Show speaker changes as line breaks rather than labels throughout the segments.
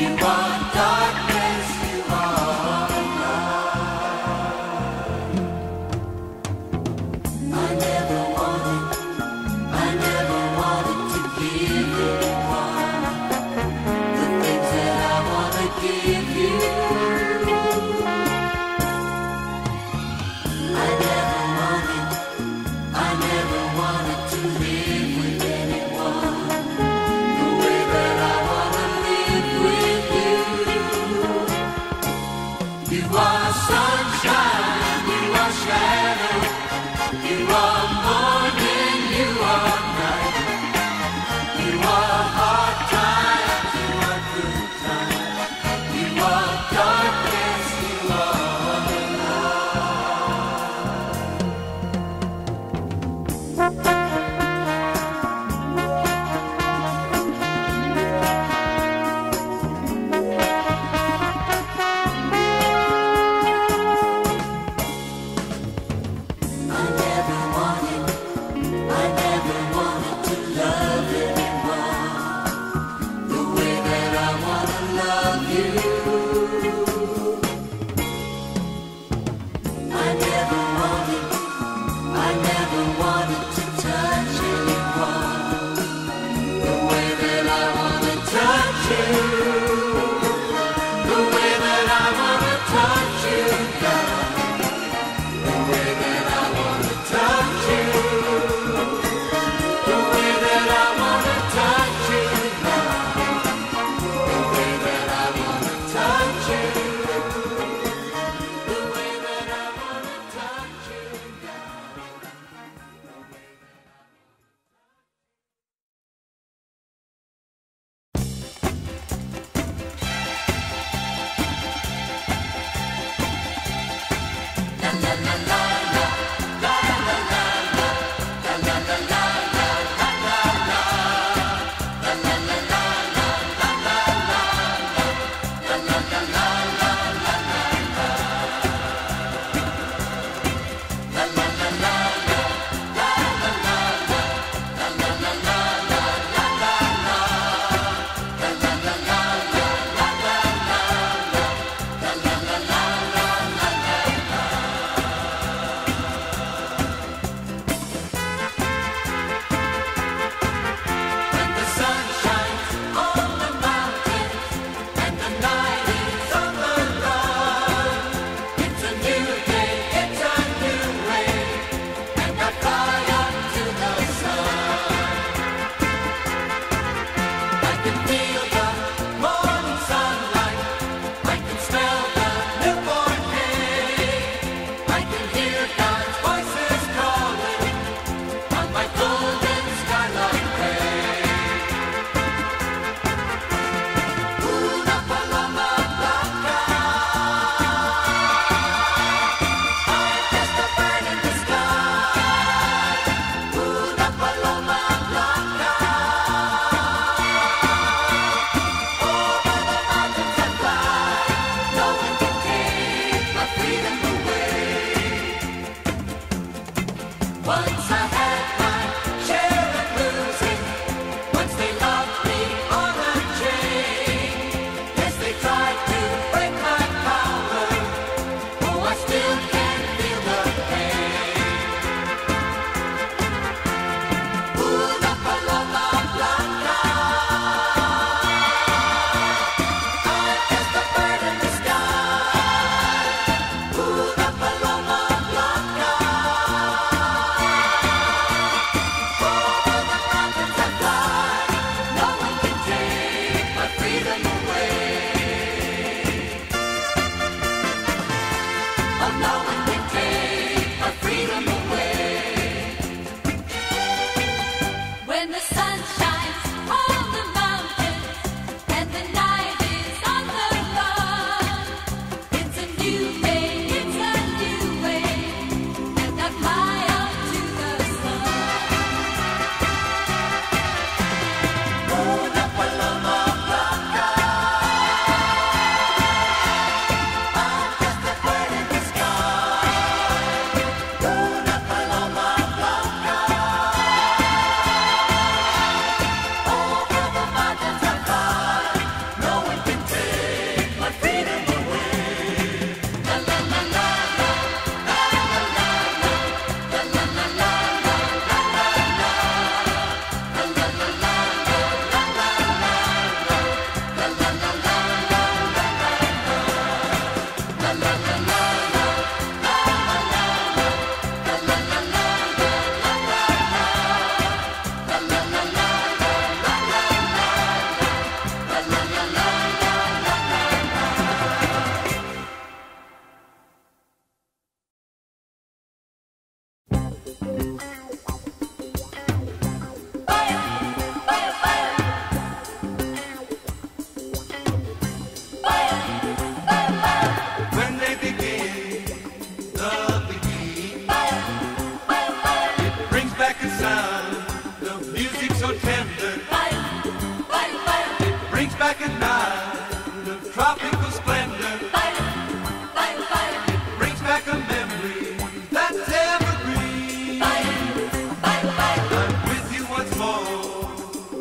you are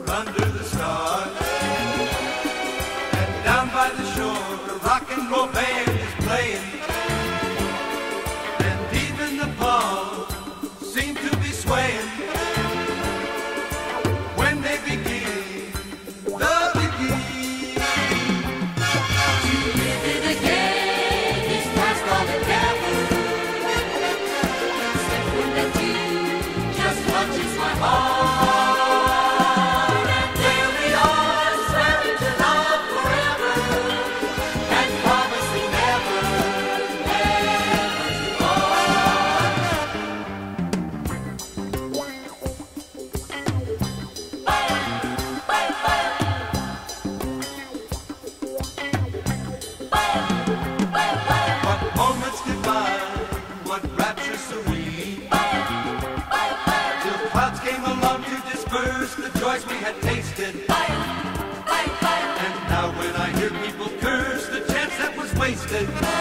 under the was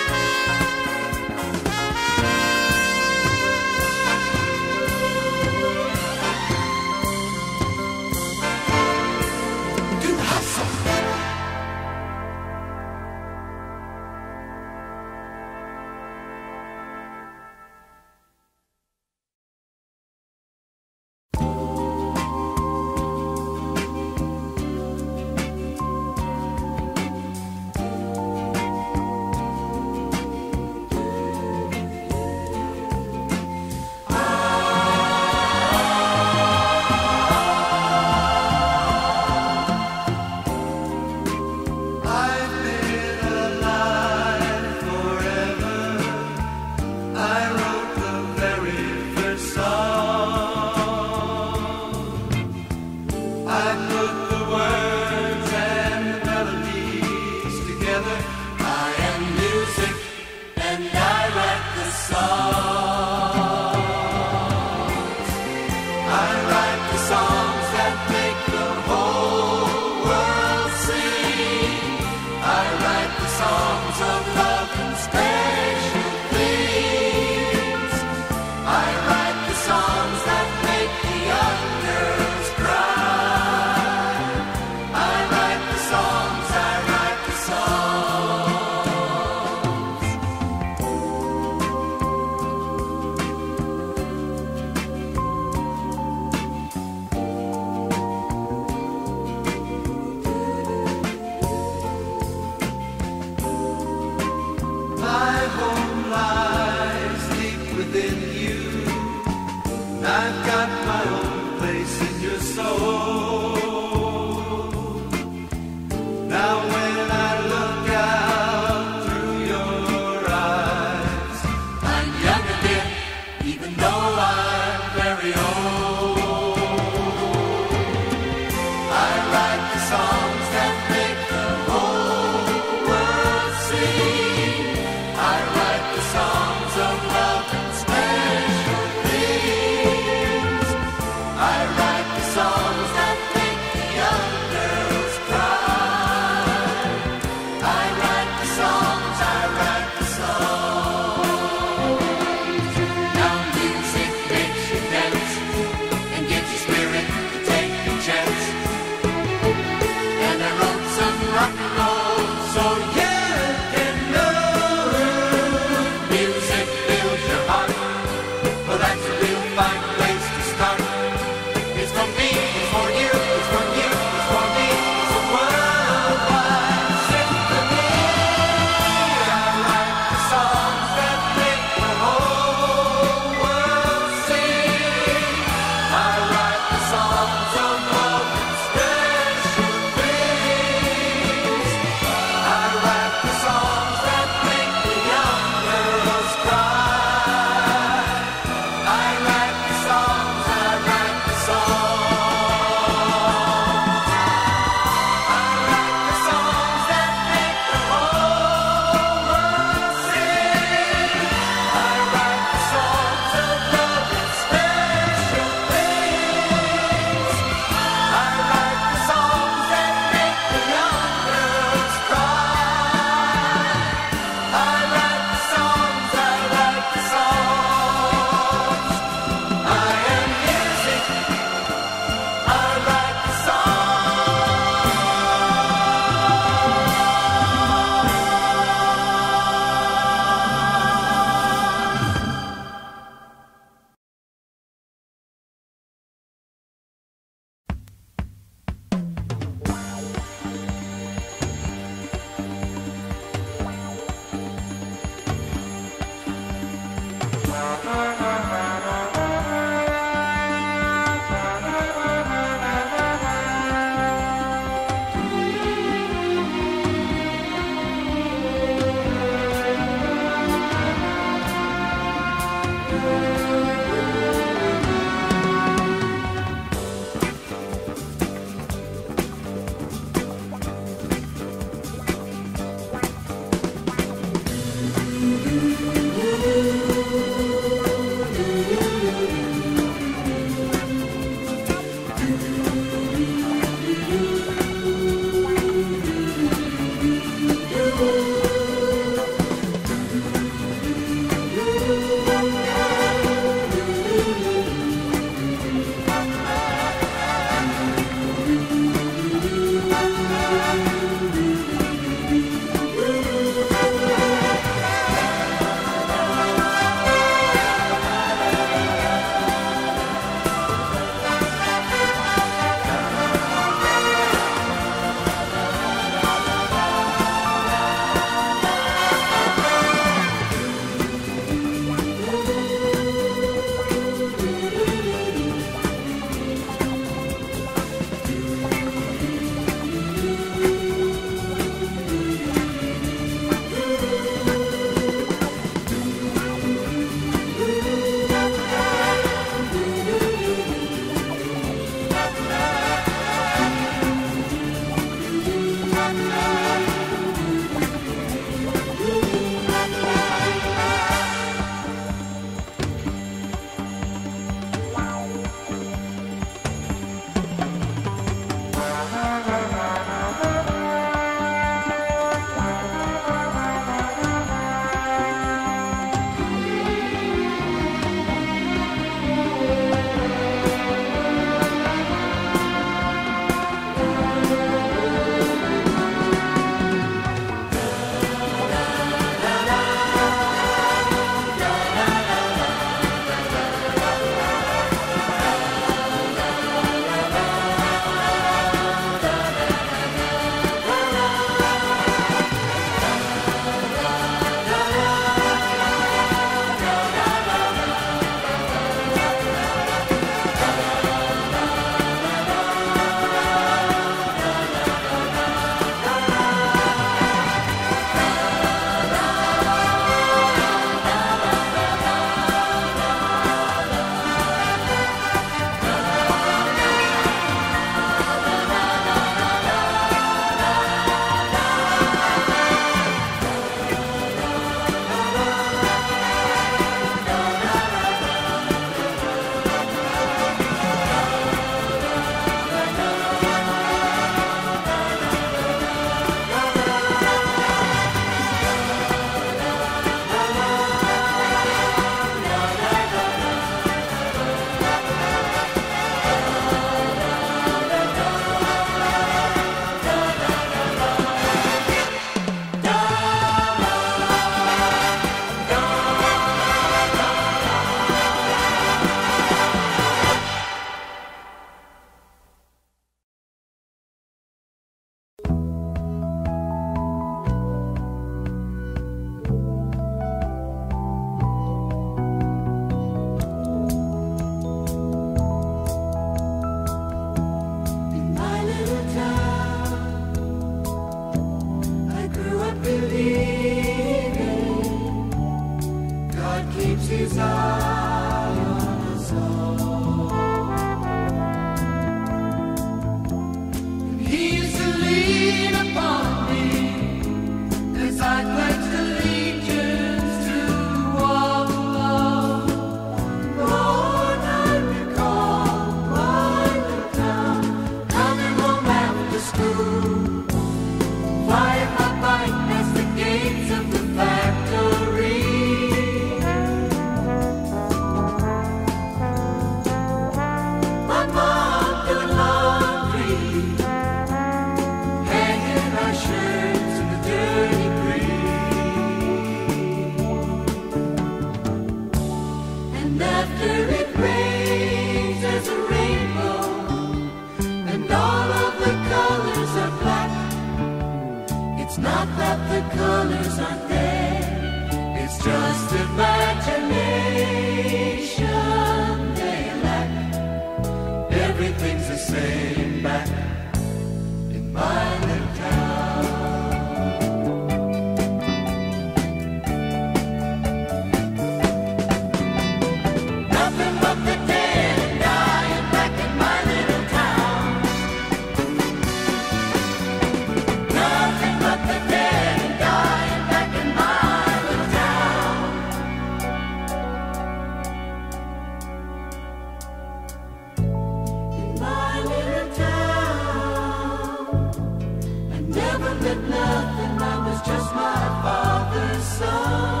met nothing. I was just my father's son.